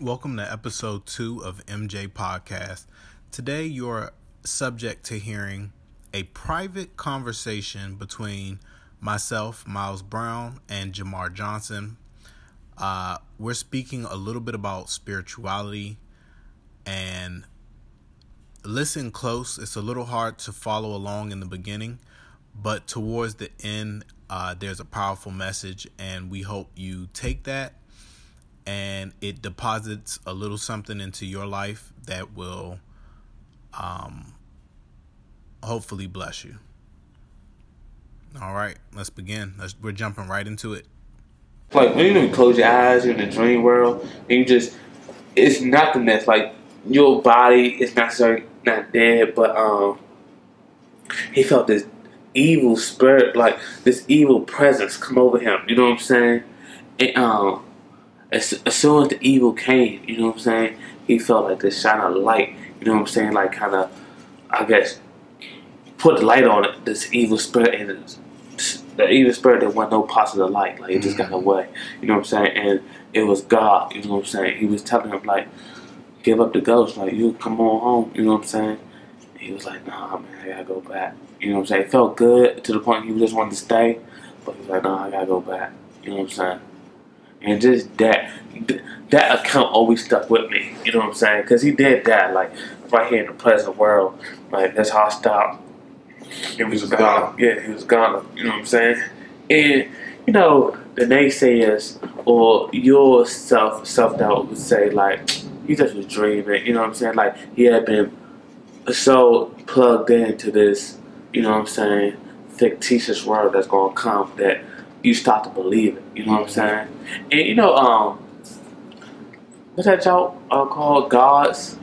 Welcome to episode two of MJ Podcast. Today, you're subject to hearing a private conversation between myself, Myles Brown, and Jamar Johnson. Uh, we're speaking a little bit about spirituality and listen close. It's a little hard to follow along in the beginning, but towards the end, uh, there's a powerful message, and we hope you take that and it deposits a little something into your life that will um, hopefully bless you. All right, let's begin. Let's, we're jumping right into it. Like when you close your eyes in the dream world, and you just it's nothingness. Like your body is not necessarily not dead, but um, he felt this evil spirit, like this evil presence, come over him. You know what I'm saying? And um, as, as soon as the evil came, you know what I'm saying, he felt like this shine of light, you know what I'm saying, like kind of, I guess, put the light on it, this evil spirit, and the evil spirit that wasn't no positive light, like it just got mm-hmm. away, you know what I'm saying, and it was God, you know what I'm saying, he was telling him like, give up the ghost, like you come on home, you know what I'm saying, and he was like, nah man, I gotta go back, you know what I'm saying, it felt good to the point he just wanted to stay, but he was like, nah, I gotta go back, you know what I'm saying and just that that account always stuck with me. You know what I'm saying? Because he did that like right here in the present world. Like that's how I stopped. He was, was gone. Yeah, he was gone. You know what I'm saying? And you know the naysayers or your self self doubt would say like he just was dreaming. You know what I'm saying? Like he had been so plugged into this. You know what I'm saying? Fictitious world that's gonna come that you start to believe it. You know what I'm saying? And you know, um, what's that show uh, called? Gods.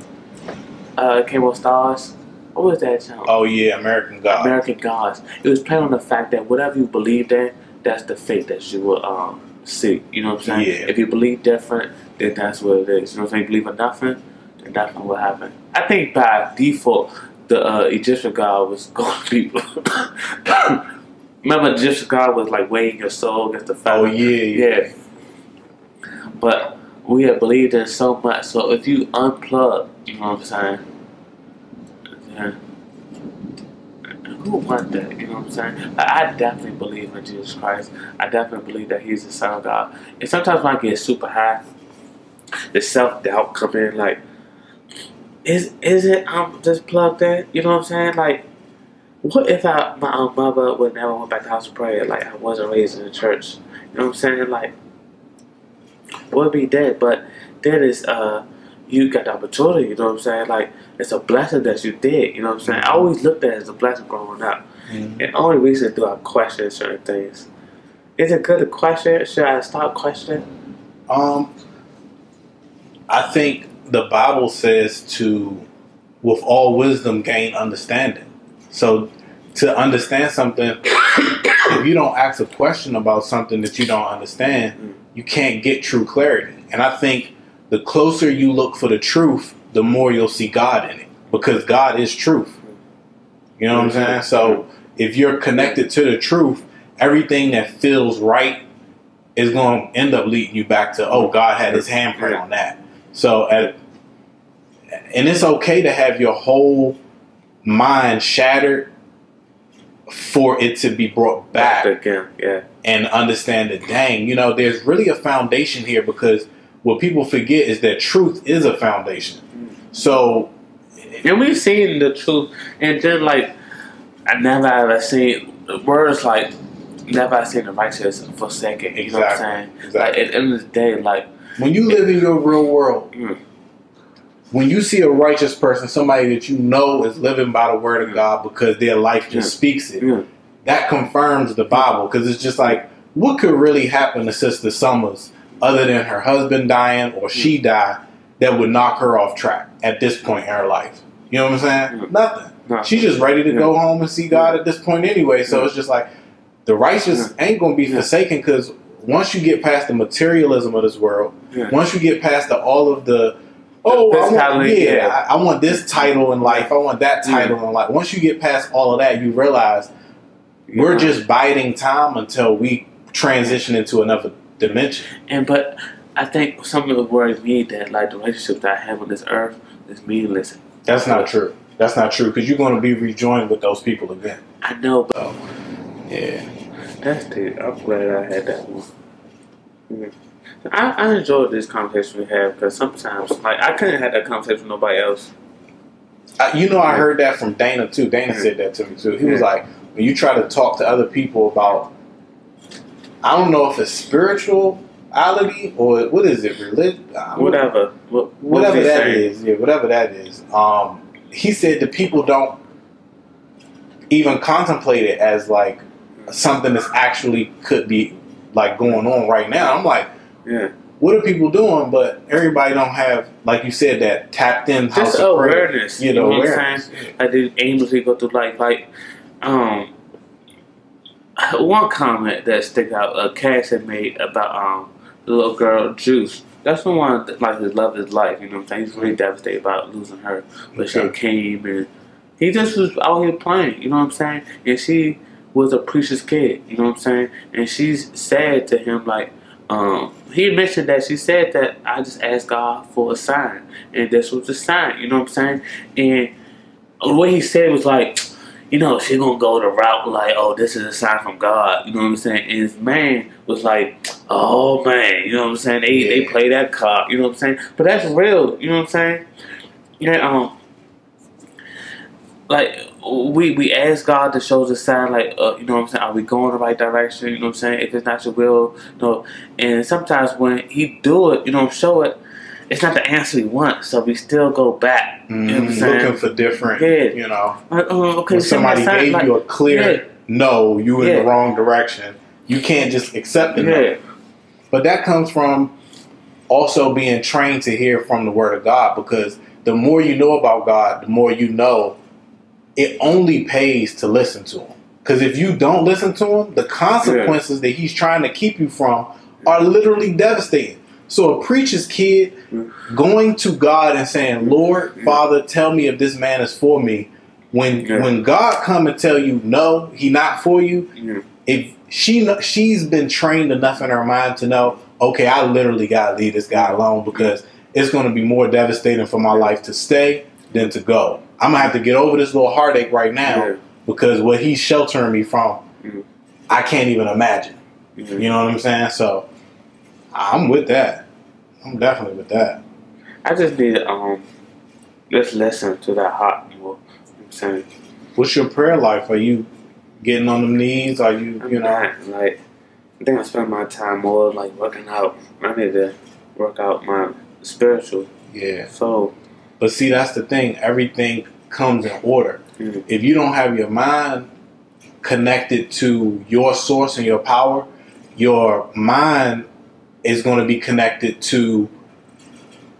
Uh, came Stars. What was that show? Oh yeah, American Gods. American Gods. It was playing on the fact that whatever you believe in, that's the fate that you will um, see. You know what I'm saying? Yeah. If you believe different, then that's what it is. You know what I'm saying? You believe in nothing, then nothing will happen. I think by default, the uh, Egyptian god was going to be Remember, just God was like weighing your soul against the fire. Oh yeah, yeah. But we have believed in so much. So if you unplug, you know what I'm saying? Yeah. Who want that? You know what I'm saying? I definitely believe in Jesus Christ. I definitely believe that He's the Son of God. And sometimes when I get super high, the self doubt come in. Like, is is it I'm just plugged in? You know what I'm saying? Like what if I, my um, mother would never went back to house of prayer? Like I wasn't raised in the church. You know what I'm saying? Like would be dead, but then is uh you got the opportunity. You know what I'm saying? Like it's a blessing that you did. You know what I'm saying? I always looked at it as a blessing growing up, mm-hmm. and only reason do I question certain things. Is it good to question? Should I stop questioning? Um, I think the Bible says to, with all wisdom, gain understanding. So to understand something, if you don't ask a question about something that you don't understand, you can't get true clarity. And I think the closer you look for the truth, the more you'll see God in it because God is truth. You know what I'm saying? So if you're connected to the truth, everything that feels right is going to end up leading you back to, oh, God had his handprint on that. So, at, and it's okay to have your whole mind shattered for it to be brought back again, yeah. and understand that dang, you know, there's really a foundation here because what people forget is that truth is a foundation. So and we've seen the truth and then like I never ever seen words like never seen the righteous forsaken. You exactly. know what I'm saying? Exactly. Like at the end of the day, like when you live in your real world, mm when you see a righteous person, somebody that you know is living by the word of God because their life just yeah. speaks it, yeah. that confirms the Bible. Because it's just like, what could really happen to Sister Summers other than her husband dying or she die that would knock her off track at this point in her life? You know what I'm saying? Yeah. Nothing. No. She's just ready to go home and see God at this point anyway. So it's just like the righteous ain't going to be forsaken because once you get past the materialism of this world, once you get past the, all of the oh, I want, yeah, yeah. I, I, want this title in life. I want that title yeah. in life. Once you get past all of that, you realize yeah. we're just biding time until we transition into another dimension. And but I think some of the worries me that like the relationship that I have on this earth is meaningless. That's not true. That's not true because you're going to be rejoined with those people again. I know, but So, yeah. that's the. I'm glad I had that one. Mhm. I, I enjoyed this conversation we have because sometimes, like, I couldn't have that conversation with nobody else. I, you know, I heard that from Dana too. Dana said that to me too. He was like, when you try to talk to other people about, I don't know if it's spirituality or what is it, religion, Whatever. What, what whatever that saying? is, yeah, whatever that is. Um, he said the people don't even contemplate it as like something that's actually could be like going on right now. I'm like, Yeah. what are people doing? But everybody don't have, like you said, that tapped in house Just of prayer. awareness. You You know, what I'm awareness. like the angels we go through like like um one comment that stick out uh Cass had made about um the little girl Juice. That's the one that like his love his life, you know what I'm saying? He's really devastated about losing her. But she came and he just was out here playing, you know what I'm saying? And she was a precious kid, you know what I'm saying? And she's sad to him like um, he mentioned that she said that I just asked God for a sign, and this was the sign. You know what I'm saying? And what he said was like, you know, she gonna go the route like, oh, this is a sign from God. You know what I'm saying? And his man was like, oh man, you know what I'm saying? They they play that cop. You know what I'm saying? But that's real. You know what I'm saying? Yeah. Um. Like we we ask God to show us a sign, like uh, you know what I'm saying. Are we going the right direction? You know what I'm saying. If it's not your will, no. And sometimes when He do it, you know, show it, it's not the answer we want. So we still go back. You know Mhm, saying? looking for different, Yeah. you know. Like, okay, send me a somebody sign, gave like- you a clear yeah. no, you in Yeah. the wrong direction. You can't just accept it. Yeah, But that comes from also being trained to hear from the Word of God because the more you know about God, the more you know it only pays to listen to Him. Because if you don't listen to Him, the consequences that He's trying to keep you from are literally devastating. So a preacher's kid going to God and saying, "Lord, Yeah. Father, tell me if this man is for me." When Yeah. when God come and tell you, "No, he not for you," yeah, if she she's been trained enough in her mind to know, okay, I literally gotta leave this guy alone because it's going to be more devastating for my life to stay than to go. I'm gonna have to get over this little heartache right now yeah, because what he's sheltering me from, Mhm. I can't even imagine. yeah. You know what I'm saying? So I'm with that. I'm definitely with that. I just need to um just listen to that heart. You know I'm saying What's your prayer life? Are you getting on the knees? Are you, I'm you know? not like I think I spend my time more like working out. I need to work out my spiritual Yeah. soul. But see, that's the thing. Everything comes in order. Mhm. If you don't have your mind connected to your source and your power, your mind is going to be connected to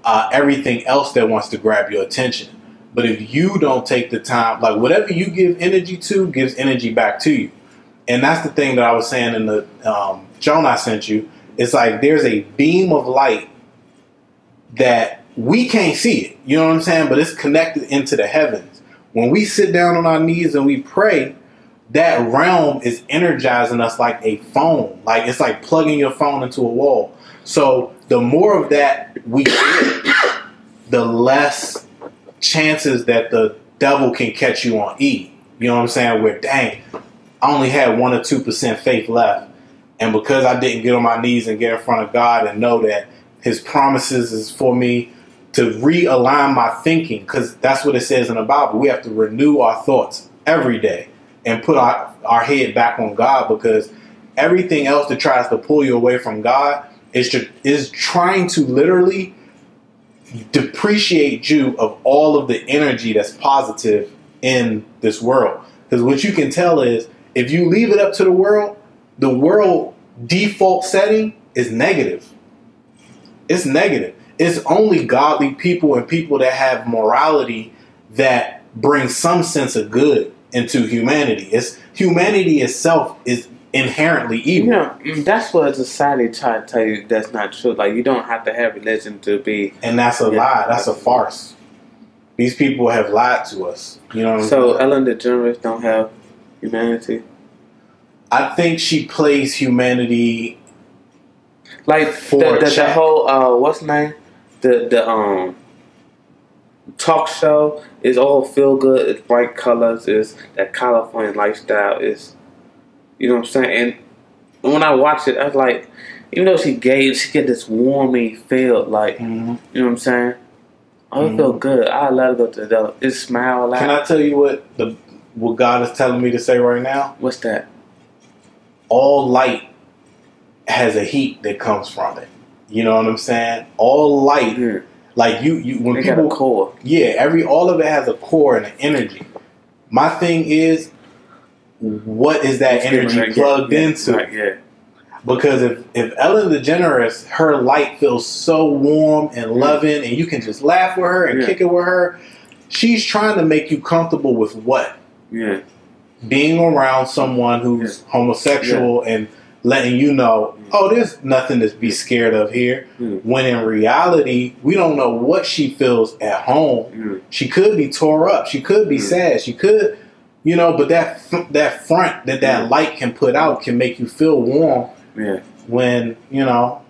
uh, everything else that wants to grab your attention. But if you don't take the time, like whatever you give energy to, gives energy back to you. And that's the thing that I was saying in the um, Joan I sent you. It's like there's a beam of light that we can't see it. You know what I'm saying? But it's connected into the heavens. When we sit down on our knees and we pray, that realm is energizing us like a phone. Like it's like plugging your phone into a wall. So the more of that we get, the less chances that the devil can catch you on E. You know what I'm saying? Where dang, I only had one or two percent faith left. And because I didn't get on my knees and get in front of God and know that his promises is for me to realign my thinking, because that's what it says in the Bible. We have to renew our thoughts every day and put our, our head back on God because everything else that tries to pull you away from God is, tr- is trying to literally depreciate you of all of the energy that's positive in this world. Because what you can tell is if you leave it up to the world, the world default setting is negative. It's negative. It's only godly people and people that have morality that bring some sense of good into humanity. It's humanity itself is inherently You evil. know, mm, that's what society try to tell you that's not true. Like you don't have to have religion to be. And that's a lie. That's a farce. These people have lied to us. You know So saying? Ellen DeGeneres don't have humanity. I think she plays humanity Like For the, the, the whole uh, what's name? The the um talk show is all feel good. It's bright colors. It's that California lifestyle. Is you know what I'm saying? And when I watch it, I was like, even though she gay, she get this warmy feel. Like Mhm. you know what I'm saying? Oh, it feel good. I let her go to the devil. Just smile loud. Can I tell you what the what God is telling me to say right now? What's that? All light has a heat that comes from it. You know what I'm saying? All light, Yeah. like you, you when They people, core. yeah, every all of it has a core and an energy. My thing is, what is that energy Right, plugged yeah, into? Right, yeah. Because if, if Ellen DeGeneres, her light feels so warm and loving, and you can just laugh with her and Yeah. kick it with her, she's trying to make you comfortable with what? Yeah. Being around someone who's homosexual and letting you know, oh, there's nothing to be scared of here. Mm. When in reality, we don't know what she feels at home. Mm. She could be tore up. She could be Mm. sad. She could, you know, but that that front that that Mm. light can put out can make you feel warm Yeah. when you know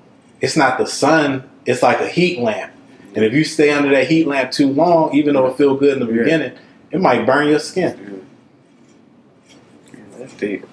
it's not the sun it's like a heat lamp and if you stay under that heat lamp too long even though it feel good in the Yeah. beginning it might burn your skin Yeah. Yeah, That's deep.